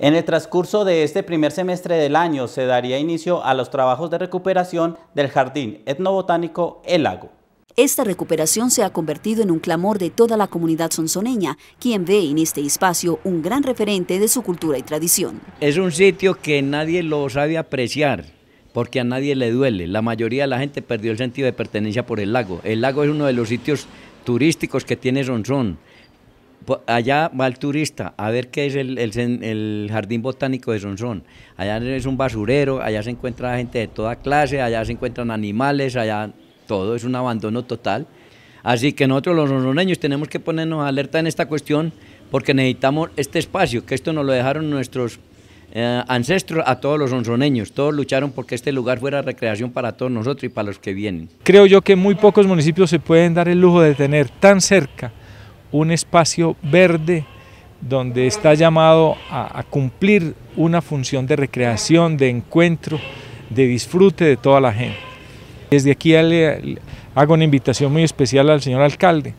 En el transcurso de este primer semestre del año se daría inicio a los trabajos de recuperación del Jardín Etnobotánico El Lago. Esta recuperación se ha convertido en un clamor de toda la comunidad sonsoneña, quien ve en este espacio un gran referente de su cultura y tradición. Es un sitio que nadie lo sabe apreciar, porque a nadie le duele. La mayoría de la gente perdió el sentido de pertenencia por el lago. El lago es uno de los sitios turísticos que tiene Sonsón allá va el turista a ver qué es el, jardín botánico de Sonsón. Allá es un basurero, allá se encuentra gente de toda clase, allá se encuentran animales, allá todo es un abandono total. Así que nosotros los sonsoneños tenemos que ponernos alerta en esta cuestión porque necesitamos este espacio, que esto nos lo dejaron nuestros eh, ancestros a todos los sonsoneños. Todos lucharon porque este lugar fuera recreación para todos nosotros y para los que vienen. Creo yo que muy pocos municipios se pueden dar el lujo de tener tan cerca un espacio verde donde está llamado a, cumplir una función de recreación, de encuentro, de disfrute de toda la gente. Desde aquí le hago una invitación muy especial al señor alcalde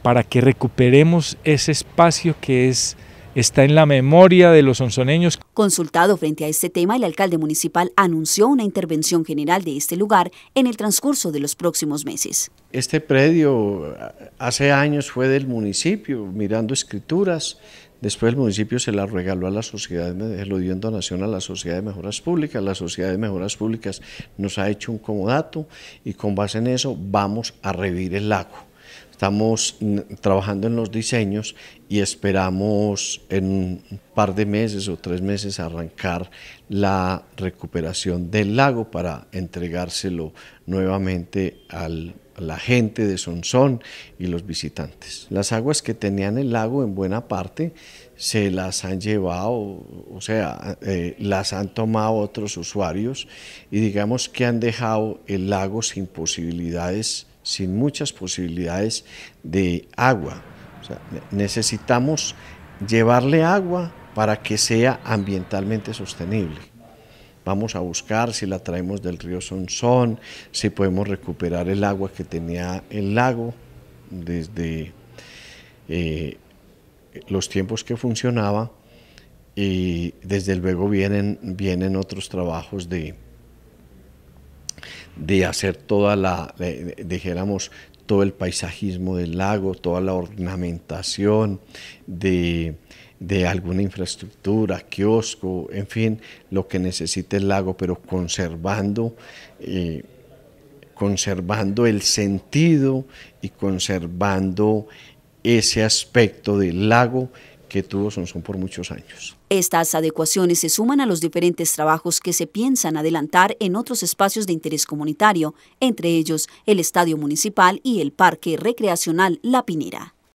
para que recuperemos ese espacio que es está en la memoria de los onzoneños. Consultado frente a este tema, el alcalde municipal anunció una intervención general de este lugar en el transcurso de los próximos meses. Este predio hace años fue del municipio, mirando escrituras, Después el municipio se la regaló a la sociedad, lo dio en donación a la Sociedad de Mejoras Públicas. La Sociedad de Mejoras Públicas nos ha hecho un comodato y con base en eso vamos a revivir el lago. Estamos trabajando en los diseños y esperamos en un par de meses o tres meses arrancar la recuperación del lago para entregárselo nuevamente a la gente de Sonsón y los visitantes. Las aguas que tenían el lago en buena parte se las han llevado, o sea, eh, las han tomado otros usuarios y digamos que han dejado el lago sin posibilidades sin muchas posibilidades de agua. necesitamos llevarle agua para que sea ambientalmente sostenible. Vamos a buscar si la traemos del río Sonsón, si podemos recuperar el agua que tenía el lago desde eh, los tiempos que funcionaba y desde luego vienen, vienen otros trabajos de, de hacer toda la, dijéramos, todo el paisajismo del lago, toda la ornamentación de, alguna infraestructura, kiosco, en fin, lo que necesite el lago, pero conservando, eh, conservando el sentido y conservando ese aspecto del lago que tuvo Sonsón por muchos años. Estas adecuaciones se suman a los diferentes trabajos que se piensan adelantar en otros espacios de interés comunitario, entre ellos el Estadio Municipal y el Parque Recreacional La Pinera.